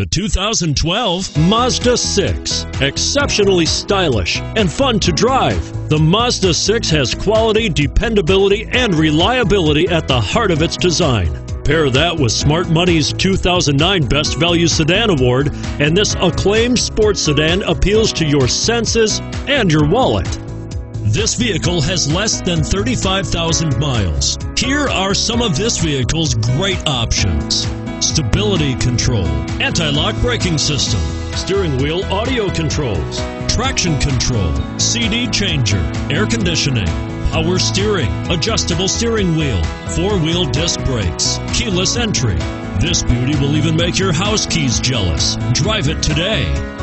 The 2012 Mazda 6. Exceptionally stylish and fun to drive. The Mazda 6 has quality, dependability, and reliability at the heart of its design. Pair that with Smart Money's 2009 Best Value Sedan Award, and this acclaimed sports sedan appeals to your senses and your wallet. This vehicle has less than 35,000 miles. Here are some of this vehicle's great options stability control, anti lock braking system, steering wheel audio controls, traction control, CD changer, air conditioning, power steering, adjustable steering wheel, four wheel disc brakes, keyless entry. This beauty will even make your house keys jealous. Drive it today.